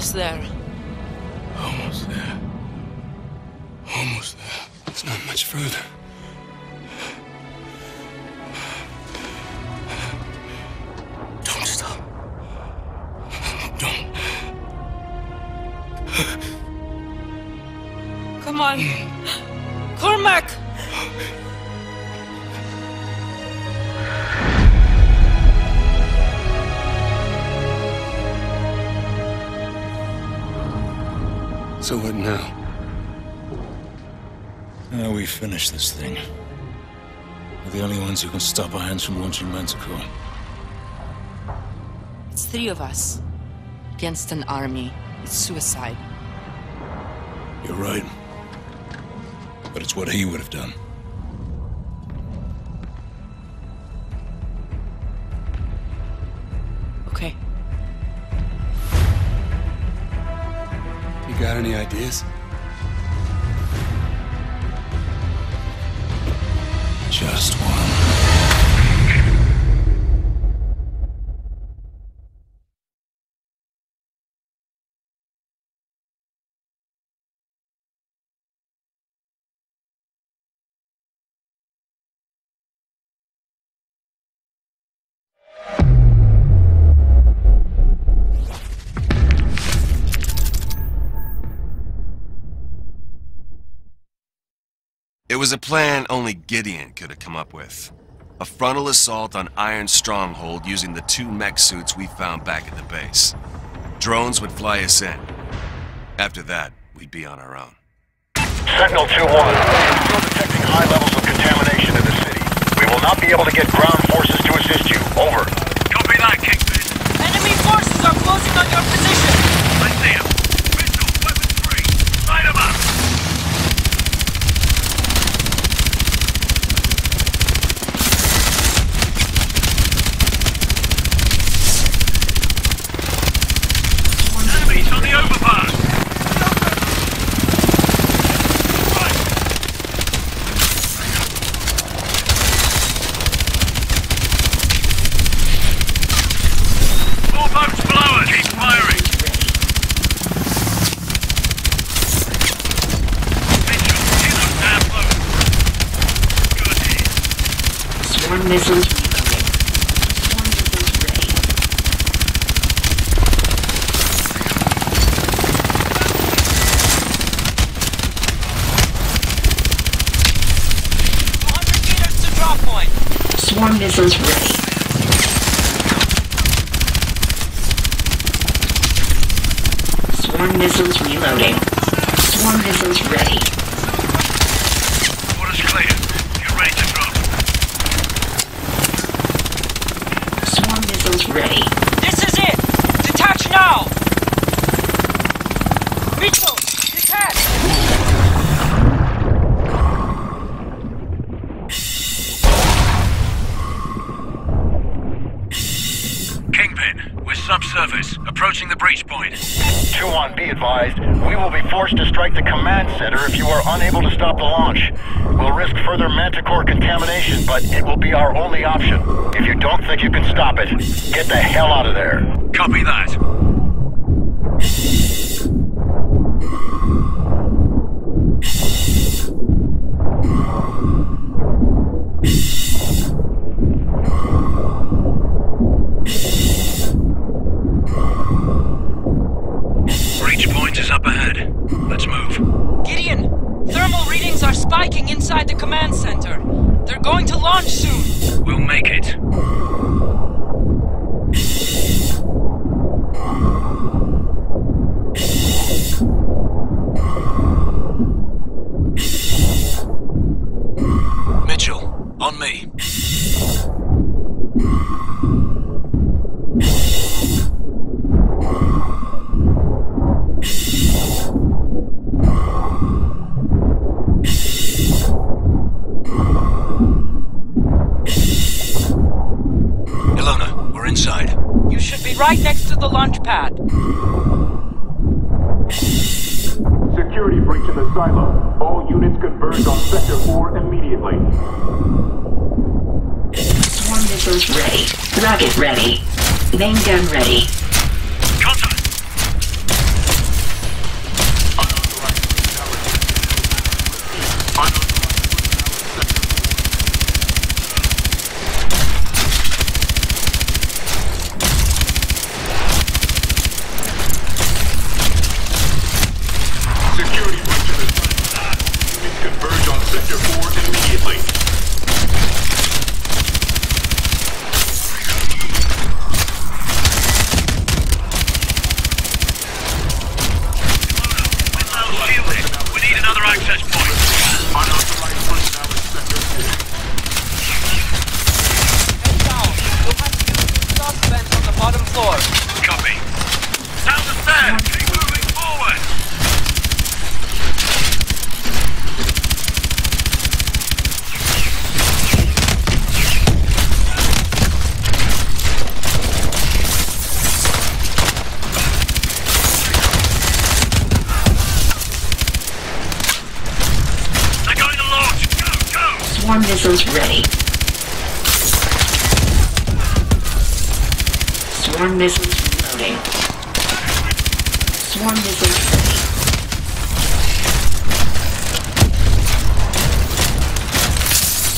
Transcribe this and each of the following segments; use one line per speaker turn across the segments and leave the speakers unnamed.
Almost there.
Almost there. Almost there. It's not much further. Don't stop. Don't.
Come on. Cormack!
So what now?
Now we finish this thing. We're the only ones who can stop Irons from launching Manticore.
It's three of us. Against an army. It's suicide.
You're right. But it's what he would have done.
Any ideas?
Just one.
Was a plan only Gideon could have come up with. A frontal assault on Irons' Stronghold using the two mech suits we found back at the base. Drones would fly us in. After that, we'd be on our own.
Sentinel 2-1, we're still detecting high levels of contamination in the city. We will not be able to get ground forces to assist you. Over.
Copy that, Kingpin.
Enemy forces are closing on your position!
I see him. Pistol, weapons free. Light him up. Enemies on the overpass. Right. Four boats below us. Keep firing. Mitchell, hit those damn boats. Good hit.
Swarm missiles reloading. Swarm missiles ready.
meters to drop point!
Swarm missiles ready. Swarm missiles reloading. Swarm missiles ready.
Approaching the breach point.
2-1, be advised. We will be forced to strike the command center if you are unable to stop the launch. We'll risk further Manticore contamination, but it will be our only option. If you don't think you can stop it, get the hell out of there.
Copy that.
Right next to the launch pad.
Security breach in the silo. All units converge on Sector 4 immediately.
Swarm missiles ready. Rocket ready. Main gun ready.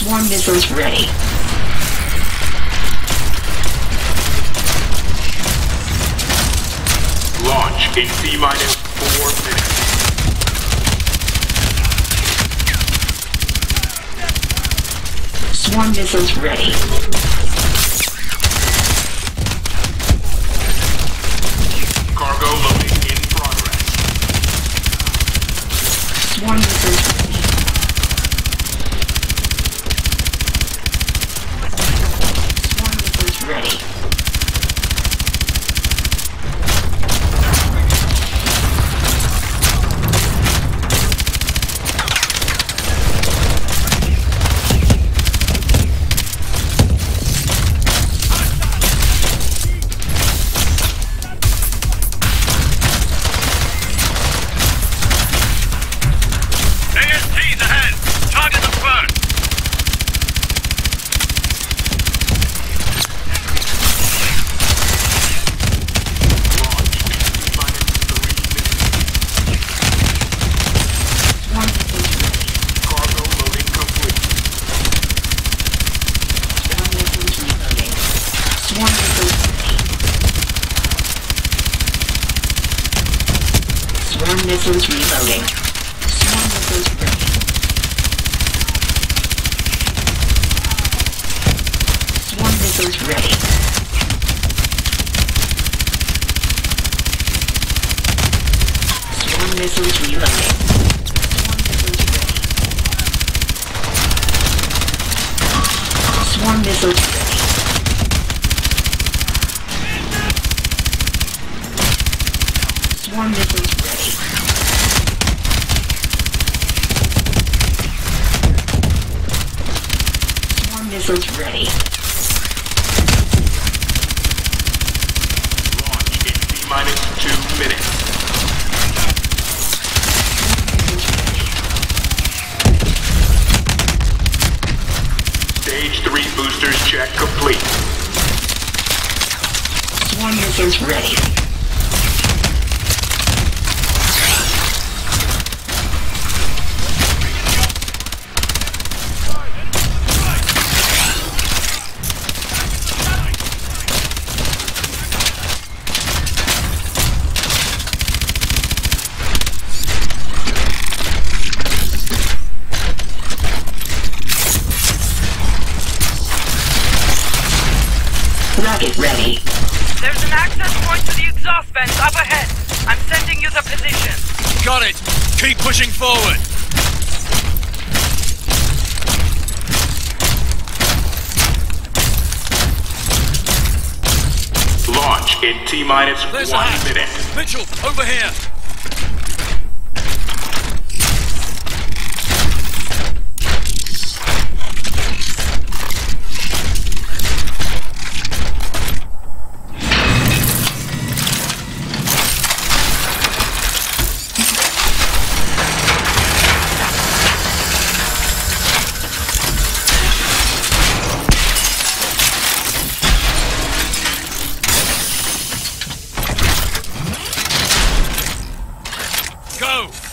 swarm missiles ready.
Launch in T minus four minutes.
Swarm missiles ready. missiles reloading. Swarm missiles ready. Swarm missiles ready. missiles ready.
Launch in T minus two minutes. Stage three boosters check complete.
Swarm missiles ready.
Pushing forward.
Launch in T-minus
one
minute.
Mitchell, over here. Go!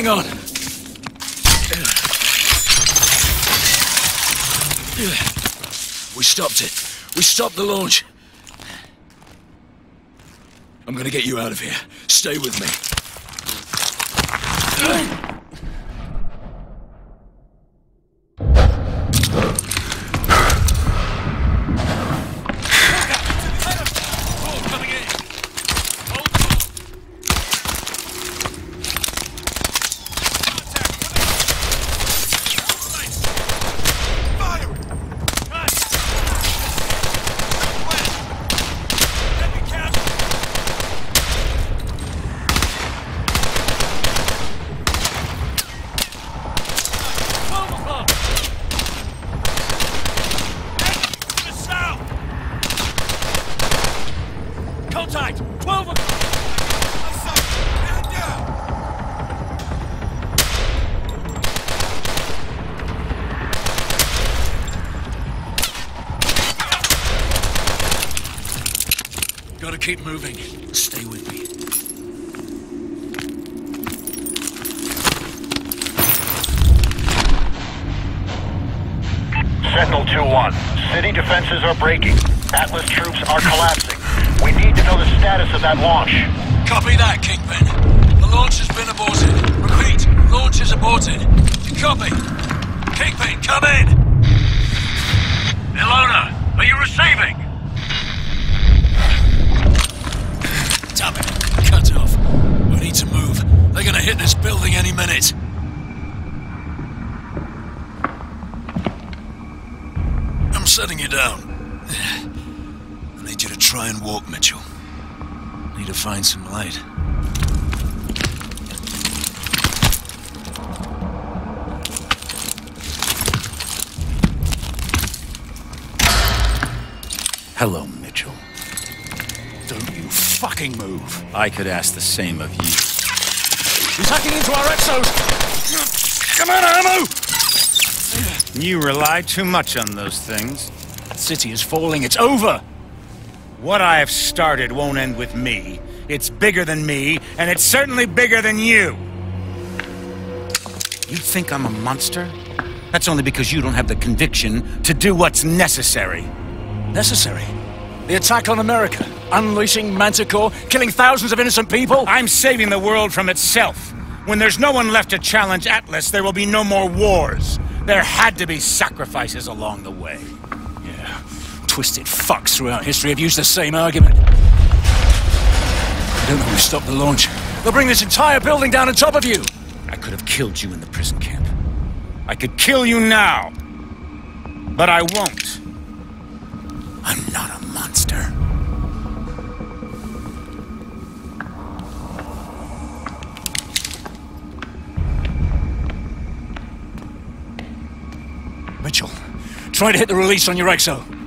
Hang on. We stopped it. We stopped the launch. I'm gonna get you out of here. Stay with me. Keep moving. Stay with me.
Sentinel 2-1. City defenses are breaking. Atlas troops are collapsing. We need to know the status of that launch.
Copy that, Kingpin. The launch has been aborted. Repeat, launch is aborted. Copy. Kingpin, come in!
Ilona, are you receiving?
It. Cut off. We need to move. They're gonna hit this building any minute. I'm setting you down. I need you to try and walk, Mitchell. Need to find some light.
Hello, fucking move. I could ask the same of you.
He's hacking into our exos! Come on, ammo!
You rely too much on those things.
That city is falling. It's over!
What I have started won't end with me. It's bigger than me, and it's certainly bigger than you. You think I'm a monster? That's only because you don't have the conviction to do what's necessary.
Necessary. The attack on America. Unleashing Manticore, killing thousands of innocent people.
I'm saving the world from itself. When there's no one left to challenge Atlas, there will be no more wars. There had to be sacrifices along the way.
Yeah. Twisted fucks throughout history have used the same argument. I don't know who stopped the launch. They'll bring this entire building down on top of you!
I could have killed you in the prison camp. I could kill you now. But I won't. I'm not a monster.
Mitchell, try to hit the release on your exo.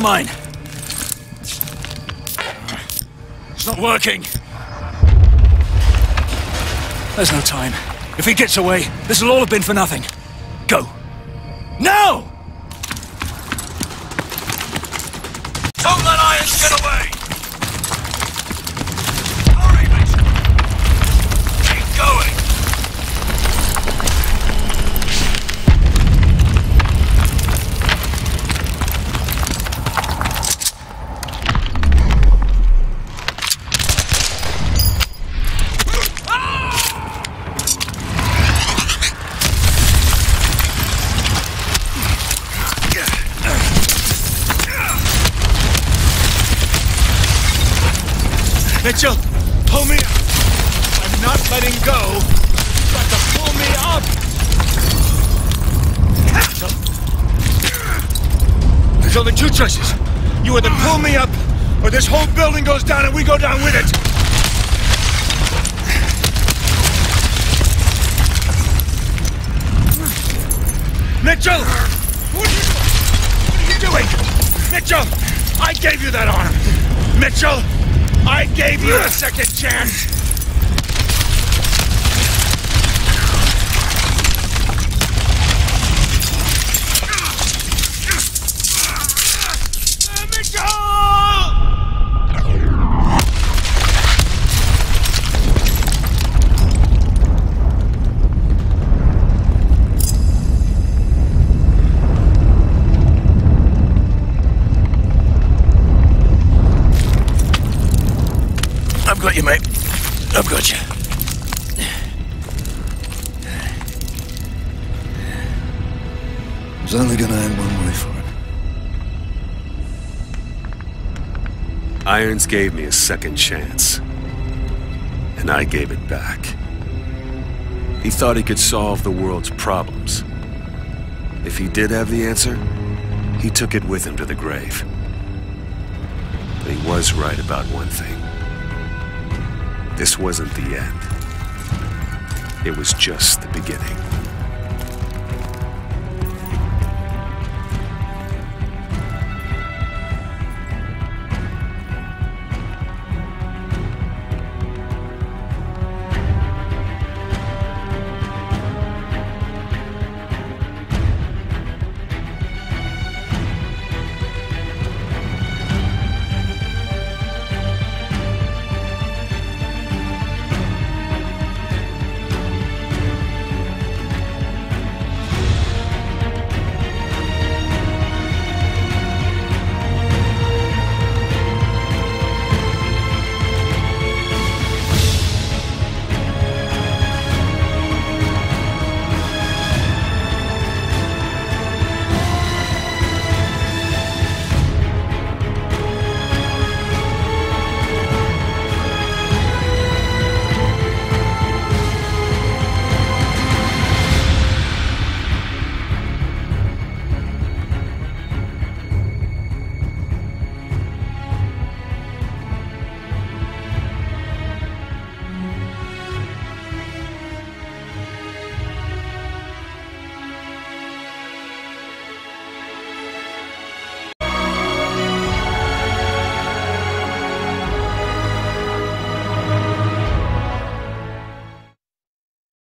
Mine. It's not working. There's no time. If he gets away, this will all have been for nothing. Go. Now!
Don't let Irons get away!
Pull me up. I'm not letting go. Got to pull me up. There's only two choices. You either pull me up, or this whole building goes down and we go down with it. Mitchell! What are you, what are you doing? Mitchell! I gave you that arm! Mitchell, I gave you a second chance.
Gave me a second chance. And I gave it back. He thought he could solve the world's problems. If he did have the answer, he took it with him to the grave. But he was right about one thing. This wasn't the end. It was just the beginning.